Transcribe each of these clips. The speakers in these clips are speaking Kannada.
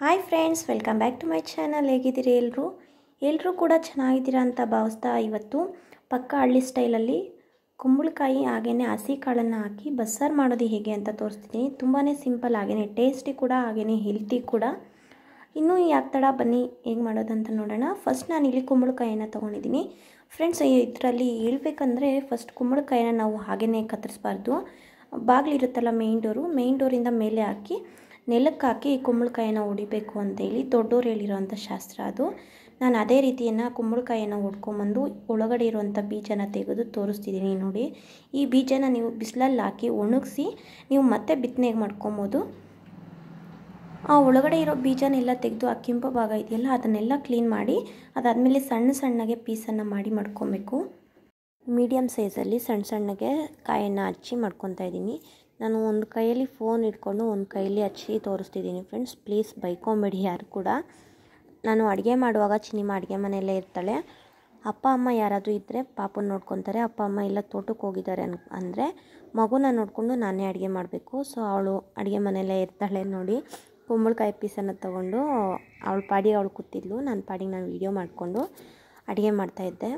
Hi friends welcome back to my channel ಹೇಗಿದ್ದೀರಿ ಎಲ್ಲರೂ ಎಲ್ಲರೂ ಕೂಡ ಚೆನ್ನಾಗಿದ್ದೀರಾ ಅಂತ ಭಾವಿಸ್ತಾ ಇವತ್ತು ಪಕ್ಕ ಹಳ್ಳಿ ಸ್ಟೈಲಲ್ಲಿ ಕುಂಬಳಕಾಯಿ ಹಾಗೆಯೇ ಹಸಿ ಕಾಳನ್ನು ಹಾಕಿ ಬಸ್ಸಾರು ಮಾಡೋದು ಹೇಗೆ ಅಂತ ತೋರಿಸ್ತೀನಿ ತುಂಬಾ ಸಿಂಪಲ್ ಹಾಗೆಯೇ ಟೇಸ್ಟಿ ಕೂಡ ಹಾಗೆಯೇ ಹೆಲ್ತಿ ಕೂಡ. ಇನ್ನೂ ಯಾವ ತಡ ಬನ್ನಿ, ಹೇಗೆ ಮಾಡೋದಂತ ನೋಡೋಣ. ಫಸ್ಟ್ ನಾನು ಇಲ್ಲಿ ಕುಂಬಳಕಾಯಿನ ತೊಗೊಂಡಿದ್ದೀನಿ. ಫ್ರೆಂಡ್ಸ್ ಇದರಲ್ಲಿ ಹೇಳ್ಬೇಕಂದ್ರೆ ಫಸ್ಟ್ ಕುಂಬಳಕಾಯಿನ ನಾವು ಹಾಗೆಯೇ ಕತ್ತರಿಸ್ಬಾರ್ದು. ಬಾಗಿಲಿರುತ್ತಲ್ಲ ಮೇಯ್ನ್ ಡೋರು ಮೇಯ್ನ್ ಡೋರಿಂದ ಮೇಲೆ ಹಾಕಿ ನೆಲಕ್ಕೆ ಹಾಕಿ ಕುಂಬಳಕಾಯಿನ ಹೊಡಿಬೇಕು ಅಂತೇಳಿ ದೊಡ್ಡೋರು ಹೇಳಿರೋವಂಥ ಶಾಸ್ತ್ರ ಅದು. ನಾನು ಅದೇ ರೀತಿಯನ್ನು ಕುಂಬಳಕಾಯಿನ ಹೊಡ್ಕೊಂಬಂದು ಒಳಗಡೆ ಇರುವಂಥ ಬೀಜನ ತೆಗೆದು ತೋರಿಸ್ತಿದ್ದೀನಿ ನೋಡಿ. ಈ ಬೀಜನ ನೀವು ಬಿಸಿಲಲ್ಲಿ ಹಾಕಿ ಒಣಗಿಸಿ ನೀವು ಮತ್ತೆ ಬಿತ್ತನೆಗೆ ಮಾಡ್ಕೊಬೋದು. ಆ ಒಳಗಡೆ ಇರೋ ಬೀಜನೆಲ್ಲ ತೆಗೆದು ಆ ಕೆಂಪು ಭಾಗ ಇದೆಯಲ್ಲ ಅದನ್ನೆಲ್ಲ ಕ್ಲೀನ್ ಮಾಡಿ ಅದಾದಮೇಲೆ ಸಣ್ಣ ಸಣ್ಣಗೆ ಪೀಸನ್ನು ಮಾಡಿ ಮಾಡ್ಕೊಬೇಕು. ಮೀಡಿಯಮ್ ಸೈಜಲ್ಲಿ ಸಣ್ಣ ಸಣ್ಣಗೆ ಕಾಯನ್ನು ಹಚ್ಚಿ ಮಾಡ್ಕೊತಾ ಇದ್ದೀನಿ. ನಾನು ಒಂದು ಕೈಯಲ್ಲಿ ಫೋನ್ ಇಟ್ಕೊಂಡು ಒಂದು ಕೈಯಲ್ಲಿ ಹಚ್ಚಿ ತೋರಿಸ್ತಿದ್ದೀನಿ ಫ್ರೆಂಡ್ಸ್ ಪ್ಲೀಸ್ ಬೈಕೊಂಬೇಡಿ ಯಾರು ಕೂಡ. ನಾನು ಅಡುಗೆ ಮಾಡುವಾಗ ಚಿನಿಮಾ ಅಡುಗೆ ಮನೆಯಲ್ಲೇ ಇರ್ತಾಳೆ. ಅಪ್ಪ, ಅಮ್ಮ ಯಾರಾದರೂ ಇದ್ದರೆ ಪಾಪನ ನೋಡ್ಕೊತಾರೆ. ಅಪ್ಪ, ಅಮ್ಮ ಎಲ್ಲ ತೋಟಕ್ಕೆ ಹೋಗಿದ್ದಾರೆ ಅನ್, ಅಂದರೆ ಮಗುನ ನೋಡಿಕೊಂಡು ನಾನೇ ಅಡುಗೆ ಮಾಡಬೇಕು. ಸೊ ಅವಳು ಅಡುಗೆ ಮನೆಯಲ್ಲೇ ಇರ್ತಾಳೆ ನೋಡಿ. ಕುಂಬಳಕಾಯಿ ಪೀಸನ್ನು ತೊಗೊಂಡು ಅವಳು ಪಾಡಿಗೆ ಅವಳು ಕೂತಿದ್ಲು. ನನ್ನ ಪಾಡಿಗೆ ನಾನು ವೀಡಿಯೋ ಮಾಡಿಕೊಂಡು ಅಡುಗೆ ಮಾಡ್ತಾಯಿದ್ದೆ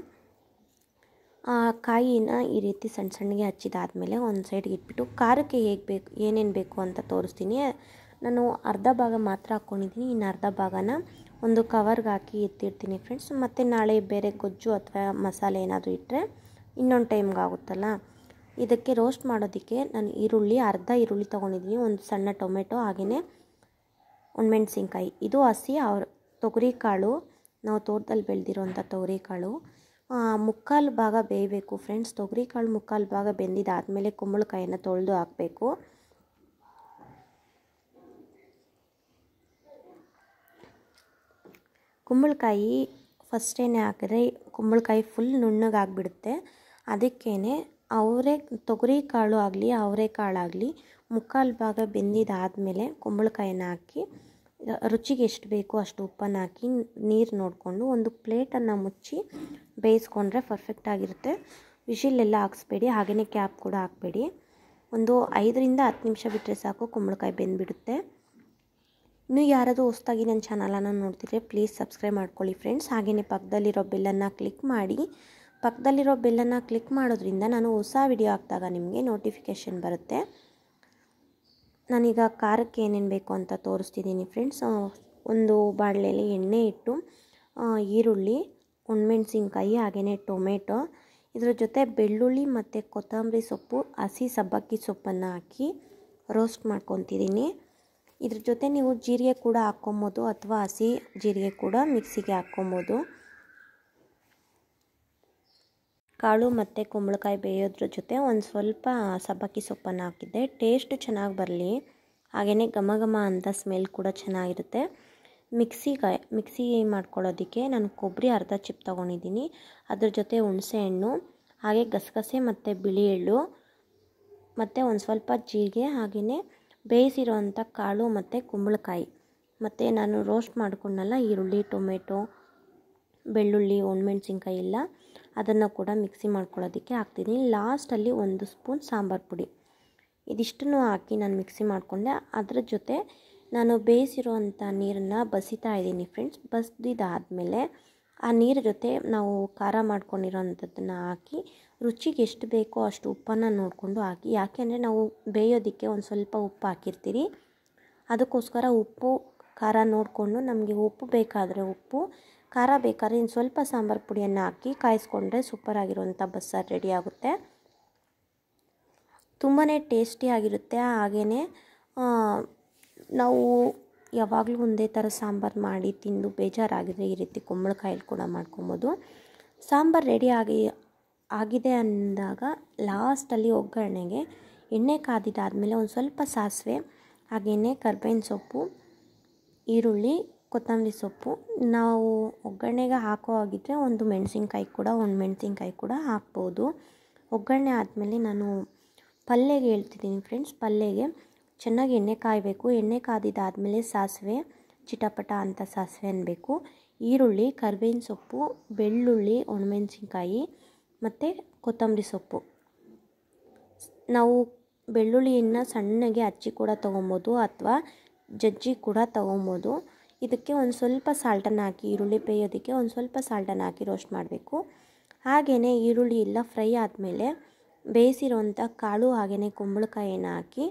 ಆ ಕಾಯಿನ ಈ ರೀತಿ ಸಣ್ಣ ಸಣ್ಣಗೆ ಹಚ್ಚಿದಾದಮೇಲೆ ಒಂದು ಸೈಡ್ಗೆ ಇಟ್ಬಿಟ್ಟು ಖಾರಕ್ಕೆ ಹೇಗೆ ಬೇಕು, ಏನೇನು ಬೇಕು ಅಂತ ತೋರಿಸ್ತೀನಿ. ನಾನು ಅರ್ಧ ಭಾಗ ಮಾತ್ರ ಹಾಕ್ಕೊಂಡಿದ್ದೀನಿ ಇನ್ನು ಅರ್ಧ ಭಾಗನ ಒಂದು ಕವರ್ಗೆ ಹಾಕಿ ಎತ್ತಿಡ್ತೀನಿ ಫ್ರೆಂಡ್ಸ್ ಮತ್ತು ನಾಳೆ ಬೇರೆ ಗೊಜ್ಜು ಅಥವಾ ಮಸಾಲೆ ಏನಾದರೂ ಇಟ್ಟರೆ ಇನ್ನೊಂದು ಟೈಮ್ಗೆ ಆಗುತ್ತಲ್ಲ. ಇದಕ್ಕೆ ರೋಸ್ಟ್ ಮಾಡೋದಕ್ಕೆ ನಾನು ಈರುಳ್ಳಿ, ಅರ್ಧ ಈರುಳ್ಳಿ ತೊಗೊಂಡಿದ್ದೀನಿ ಒಂದು ಸಣ್ಣ ಟೊಮೆಟೊ ಹಾಗೆಯೇ ಒಣಮೆಣ್ಸಿನ್ಕಾಯಿ ಇದು ಹಸಿ, ಅವ್ರ ತೊಗರಿ ಕಾಳು ನಾವು ತೋಟದಲ್ಲಿ ಬೆಳೆದಿರೋಂಥ ತೊಗರಿ ಕಾಳು ಮುಕ್ಕಾಲು ಭಾಗ ಬೇಯಬೇಕು ಫ್ರೆಂಡ್ಸ್. ತೊಗರಿ ಕಾಳು ಮುಕ್ಕಾಲು ಭಾಗ ಬೆಂದಿದ್ದಾದಮೇಲೆ ಕುಂಬಳಕಾಯಿನ ತೊಳೆದು ಹಾಕಬೇಕು. ಕುಂಬಳಕಾಯಿ ಫಸ್ಟೇನೆ ಹಾಕಿದ್ರೆ ಕುಂಬಳಕಾಯಿ ಫುಲ್ ನುಣ್ಣಗಾಗ್ಬಿಡುತ್ತೆ ಅದಕ್ಕೇ ಅವರೇ ತೊಗರಿ ಕಾಳು ಆಗಲಿ ಅವರೆಕಾಳಾಗಲಿ ಮುಕ್ಕಾಲು ಭಾಗ ಬೆಂದಿದ್ದಾದಮೇಲೆ ಕುಂಬಳಕಾಯಿನ ಹಾಕಿ ರುಚಿಗೆ ಎಷ್ಟು ಬೇಕೋ ಅಷ್ಟು ಉಪ್ಪನ್ನು ಹಾಕಿ ನೀರು ನೋಡಿಕೊಂಡು ಒಂದು ಪ್ಲೇಟನ್ನು ಮುಚ್ಚಿ ಬೇಯಿಸ್ಕೊಂಡ್ರೆ ಪರ್ಫೆಕ್ಟಾಗಿರುತ್ತೆ ವಿಶಿಲೆಲ್ಲ ಹಾಕ್ಸ್ಬೇಡಿ ಹಾಗೆಯೇ ಕ್ಯಾಪ್ ಕೂಡ ಹಾಕಬೇಡಿ. ಒಂದು ಐದರಿಂದ ಹತ್ತು ನಿಮಿಷ ಬಿಟ್ಟರೆ ಸಾಕು, ಕುಂಬಳಕಾಯಿ ಬೆಂದುಬಿಡುತ್ತೆ. ಇನ್ನೂ ಯಾರಾದರೂ ಹೊಸ್ದಾಗಿ ನನ್ನ ಚಾನಲನ್ನು ನೋಡ್ತಿದ್ರೆ ಪ್ಲೀಸ್ ಸಬ್ಸ್ಕ್ರೈಬ್ ಮಾಡ್ಕೊಳ್ಳಿ ಫ್ರೆಂಡ್ಸ್ ಹಾಗೆಯೇ ಪಕ್ಕದಲ್ಲಿರೋ ಬೆಲ್ಲನ್ನು ಕ್ಲಿಕ್ ಮಾಡಿ. ಪಕ್ಕದಲ್ಲಿರೋ ಬೆಲ್ಲನ್ನು ಕ್ಲಿಕ್ ಮಾಡೋದ್ರಿಂದ ನಾನು ಹೊಸ ವಿಡಿಯೋ ಹಾಕಿದಾಗ ನಿಮಗೆ ನೋಟಿಫಿಕೇಷನ್ ಬರುತ್ತೆ. ನಾನೀಗ ಖಾರಕ್ಕೆ ಏನೇನು ಬೇಕು ಅಂತ ತೋರಿಸ್ತಿದ್ದೀನಿ ಫ್ರೆಂಡ್ಸ್ ಒಂದು ಬಾಣಲೆಯಲ್ಲಿ ಎಣ್ಣೆ ಇಟ್ಟು ಈರುಳ್ಳಿ ಒಣಮೆಣ್ಸಿನ್ಕಾಯಿ ಹಾಗೆಯೇ ಟೊಮೆಟೊ. ಇದರ ಜೊತೆ ಬೆಳ್ಳುಳ್ಳಿ ಮತ್ತು ಕೊತ್ತಂಬರಿ ಸೊಪ್ಪು, ಹಸಿ ಸಬ್ಬಕ್ಕಿ ಸೊಪ್ಪನ್ನು ಹಾಕಿ ರೋಸ್ಟ್ ಮಾಡ್ಕೊತಿದ್ದೀನಿ. ಇದ್ರ ಜೊತೆ ನೀವು ಜೀರಿಗೆ ಕೂಡ ಹಾಕ್ಕೊಬೋದು ಅಥವಾ ಹಸಿ ಜೀರಿಗೆ ಕೂಡ ಮಿಕ್ಸಿಗೆ ಹಾಕ್ಕೊಬೋದು ಕಾಳು ಮತ್ತು ಕುಂಬಳಕಾಯಿ ಬೇಯೋದ್ರ ಜೊತೆ ಒಂದು ಸ್ವಲ್ಪ ಸಬ್ಬಕ್ಕಿ ಸೊಪ್ಪನ್ನು ಹಾಕಿದ್ದೆ. ಟೇಸ್ಟ್ ಚೆನ್ನಾಗಿ ಬರಲಿ. ಹಾಗೆಯೇ ಘಮ ಘಮ ಅಂತ ಸ್ಮೆಲ್ ಕೂಡ ಚೆನ್ನಾಗಿರುತ್ತೆ. ಮಿಕ್ಸಿಗೆ ಮಿಕ್ಸಿ ಮಾಡ್ಕೊಳ್ಳೋದಕ್ಕೆ ನಾನು ಕೊಬ್ಬರಿ ಅರ್ಧ ಚಿಪ್ ತೊಗೊಂಡಿದ್ದೀನಿ. ಅದ್ರ ಜೊತೆ ಹುಣಸೆಹಣ್ಣು ಹಾಗೆ ಗಸಗಸೆ ಮತ್ತು ಬಿಳಿ ಎಳ್ಳು, ಮತ್ತು ಒಂದು ಸ್ವಲ್ಪ ಜೀರಿಗೆ ಹಾಗೆಯೇ ಬೇಯಿಸಿರೋವಂಥ ಕಾಳು ಮತ್ತು ಕುಂಬಳಕಾಯಿ. ಮತ್ತು ನಾನು ರೋಸ್ಟ್ ಮಾಡ್ಕೊಂಡಲ್ಲ ಈರುಳ್ಳಿ, ಟೊಮೆಟೊ, ಬೆಳ್ಳುಳ್ಳಿ, ಒಣಮೆಣ್ಸಿನ್ಕಾಯಿ ಎಲ್ಲ. ಅದನ್ನು ಕೂಡ ಮಿಕ್ಸಿ ಮಾಡ್ಕೊಳ್ಳೋದಕ್ಕೆ ಹಾಕ್ತೀನಿ. ಲಾಸ್ಟಲ್ಲಿ ಒಂದು ಸ್ಪೂನ್ ಸಾಂಬಾರು ಪುಡಿ. ಇದಿಷ್ಟನ್ನು ಹಾಕಿ ನಾನು ಮಿಕ್ಸಿ ಮಾಡಿಕೊಂಡೆ. ಅದರ ಜೊತೆ ನಾನು ಬೇಯಿಸಿರುವಂಥ ನೀರನ್ನು ಬಸಿತಾ ಇದ್ದೀನಿ ಫ್ರೆಂಡ್ಸ್ ಬಸಿದಾದಮೇಲೆ ಆ ನೀರ ಜೊತೆ ನಾವು ಖಾರ ಮಾಡ್ಕೊಂಡಿರೋಂಥದ್ದನ್ನು ಹಾಕಿ, ರುಚಿಗೆ ಎಷ್ಟು ಬೇಕೋ ಅಷ್ಟು ಉಪ್ಪನ್ನು ನೋಡಿಕೊಂಡು ಹಾಕಿ. ಯಾಕೆಂದರೆ ನಾವು ಬೇಯೋದಕ್ಕೆ ಒಂದು ಸ್ವಲ್ಪ ಉಪ್ಪು ಹಾಕಿರ್ತೀರಿ. ಅದಕ್ಕೋಸ್ಕರ ಉಪ್ಪು, ಖಾರ ನೋಡಿಕೊಂಡು ನಮಗೆ ಉಪ್ಪು ಬೇಕಾದರೆ ಉಪ್ಪು ಖಾರ ಬೇಕಾದ್ರೆ ಇನ್ನು ಸ್ವಲ್ಪ ಸಾಂಬಾರು ಪುಡಿಯನ್ನು ಹಾಕಿ ಕಾಯಿಸ್ಕೊಂಡ್ರೆ ಸೂಪರಾಗಿರುವಂಥ ಬಸ್ಸಾರು ರೆಡಿ ಆಗುತ್ತೆ. ತುಂಬಾ ಟೇಸ್ಟಿಯಾಗಿರುತ್ತೆ ಹಾಗೆಯೇ ನಾವು ಯಾವಾಗಲೂ ಒಂದೇ ಥರ ಸಾಂಬಾರು ಮಾಡಿ ತಿಂದು ಬೇಜಾರಾಗಿದ್ರೆ ಈ ರೀತಿ ಕುಂಬಳಕಾಯಲ್ಲಿ ಕೂಡ ಮಾಡ್ಕೊಬೋದು. ಸಾಂಬಾರು ರೆಡಿ ಆಗಿ, ಆಗಿದೆ ಅಂದಾಗ ಲಾಸ್ಟಲ್ಲಿ ಒಗ್ಗರಣೆಗೆ ಎಣ್ಣೆ ಕಾದಿದ್ದಾದಮೇಲೆ ಒಂದು ಸ್ವಲ್ಪ ಸಾಸಿವೆ ಹಾಗೆಯೇ ಕರ್ಬೇವಿನ ಸೊಪ್ಪು, ಈರುಳ್ಳಿ ಕೊತ್ತಂಬರಿ ಸೊಪ್ಪು. ನಾವು ಒಗ್ಗರಣೆಗೆ ಹಾಕೋ ಆಗಿದ್ದರೆ ಒಂದು ಮೆಣಸಿನ್ಕಾಯಿ ಕೂಡ, ಒಂದು ಮೆಣಸಿನ್ಕಾಯಿ ಕೂಡ ಹಾಕ್ಬೋದು. ಒಗ್ಗರಣೆ ಆದಮೇಲೆ ನಾನು ಪಲ್ಯಗೆ ಹೇಳ್ತಿದ್ದೀನಿ ಫ್ರೆಂಡ್ಸ್ ಪಲ್ಯಗೆ ಚೆನ್ನಾಗಿ ಎಣ್ಣೆ ಕಾಯಬೇಕು. ಎಣ್ಣೆ ಕಾದಿದ್ದಾದಮೇಲೆ ಸಾಸಿವೆ, ಚಿಟಪಟ ಅಂತ ಸಾಸಿವೆ ಅನ್ನಬೇಕು ಈರುಳ್ಳಿ, ಕರ್ಬೇವಿನ ಸೊಪ್ಪು, ಬೆಳ್ಳುಳ್ಳಿ, ಒಣಮೆಣಸಿನ್ಕಾಯಿ ಮತ್ತು ಕೊತ್ತಂಬರಿ ಸೊಪ್ಪು. ನಾವು ಬೆಳ್ಳುಳ್ಳಿಯನ್ನು ಸಣ್ಣಗೆ ಹಚ್ಚಿ ಕೂಡ ತೊಗೊಬೋದು ಅಥವಾ ಜಜ್ಜಿ ಕೂಡ ತೊಗೊಬೋದು. ಇದಕ್ಕೆ ಒಂದು ಸ್ವಲ್ಪ ಸಾಲ್ಟನ್ನು ಹಾಕಿ, ಈರುಳ್ಳಿ ಬೇಯೋದಕ್ಕೆ ಒಂದು ಸ್ವಲ್ಪ ಸಾಲ್ಟನ್ನು ಹಾಕಿ ರೋಸ್ಟ್ ಮಾಡಬೇಕು. ಹಾಗೆಯೇ ಈರುಳ್ಳಿ ಎಲ್ಲ ಫ್ರೈ ಆದಮೇಲೆ ಬೇಯಿಸಿರುವಂಥ ಕಾಳು ಹಾಗೆಯೇ ಕುಂಬಳಕಾಯಿನ ಹಾಕಿ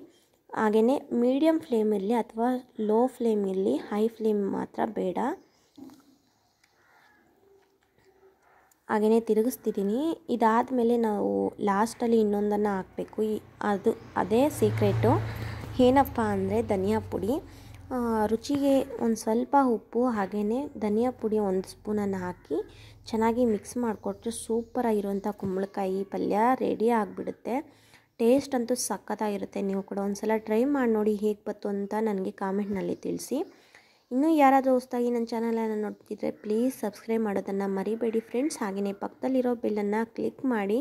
ಹಾಗೆಯೇ ಮೀಡಿಯಮ್ ಇರಲಿ ಅಥವಾ ಲೋ ಫ್ಲೇಮ್ ಇರಲಿ ಹೈ ಫ್ಲೇಮ್ ಮಾತ್ರ ಬೇಡ. ಹಾಗೆಯೇ ತಿರುಗಿಸ್ತಿದ್ದೀನಿ. ಇದಾದಮೇಲೆ ನಾವು ಲಾಸ್ಟಲ್ಲಿ ಇನ್ನೊಂದನ್ನು ಹಾಕಬೇಕು. ಅದು, ಅದೇ ಸೀಕ್ರೆಟು ಏನಪ್ಪ ಅಂದರೆ ಧನಿಯಾ ಪುಡಿ. ರುಚಿಗೆ ಒಂದು ಸ್ವಲ್ಪ ಉಪ್ಪು ಹಾಗೆಯೇ ಧನಿಯಾ ಪುಡಿ ಒಂದು ಸ್ಪೂನನ್ನು ಹಾಕಿ ಚೆನ್ನಾಗಿ ಮಿಕ್ಸ್ ಮಾಡಿಕೊಟ್ರೆ ಸೂಪರಾಗಿರುವಂಥ ಕುಂಬಳಕಾಯಿ ಪಲ್ಯ ರೆಡಿ ಆಗಿಬಿಡುತ್ತೆ. ಟೇಸ್ಟ್ ಅಂತೂ ಸಖತ್ತಾಗಿರುತ್ತೆ. ನೀವು ಕೂಡ ಒಂದು ಸಲ ಟ್ರೈ ಮಾಡಿ ನೋಡಿ ಹೇಗೆ ಬತ್ತು ಅಂತ ನನಗೆ ಕಾಮೆಂಟ್ನಲ್ಲಿ ತಿಳಿಸಿ. ಇನ್ನೂ ಯಾರಾದರೂ ಹೊಸದಾಗಿ ನನ್ನ ಚಾನಲನ್ನು ನೋಡ್ತಿದ್ರೆ ಪ್ಲೀಸ್ ಸಬ್ಸ್ಕ್ರೈಬ್ ಮಾಡೋದನ್ನು ಮರಿಬೇಡಿ ಫ್ರೆಂಡ್ಸ್ ಹಾಗೆಯೇ ಪಕ್ಕದಲ್ಲಿರೋ ಬೆಲ್ಲನ್ನು ಕ್ಲಿಕ್ ಮಾಡಿ.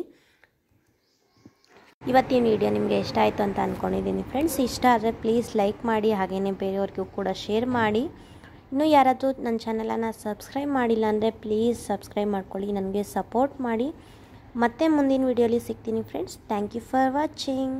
ಇವತ್ತಿನ ವಿಡಿಯೋ ನಿಮಗೆ ಇಷ್ಟ ಆಯಿತು ಅಂತ ಅಂದ್ಕೊಂಡಿದ್ದೀನಿ ಫ್ರೆಂಡ್ಸ್ ಇಷ್ಟ ಆದರೆ ಪ್ಲೀಸ್ ಲೈಕ್ ಮಾಡಿ ಹಾಗೆಯೇ ಬೇರೆಯವ್ರಿಗೂ ಕೂಡ ಶೇರ್ ಮಾಡಿ. ಇನ್ನೂ ಯಾರಾದರೂ ನನ್ನ ಚಾನಲನ್ನು ಸಬ್ಸ್ಕ್ರೈಬ್ ಮಾಡಿಲ್ಲ ಅಂದರೆ ಪ್ಲೀಸ್ ಸಬ್ಸ್ಕ್ರೈಬ್ ಮಾಡ್ಕೊಳ್ಳಿ, ನನಗೆ ಸಪೋರ್ಟ್ ಮಾಡಿ. ಮತ್ತೆ ಮುಂದಿನ ವಿಡಿಯೋಲಿ ಸಿಗ್ತೀನಿ friends thank you for watching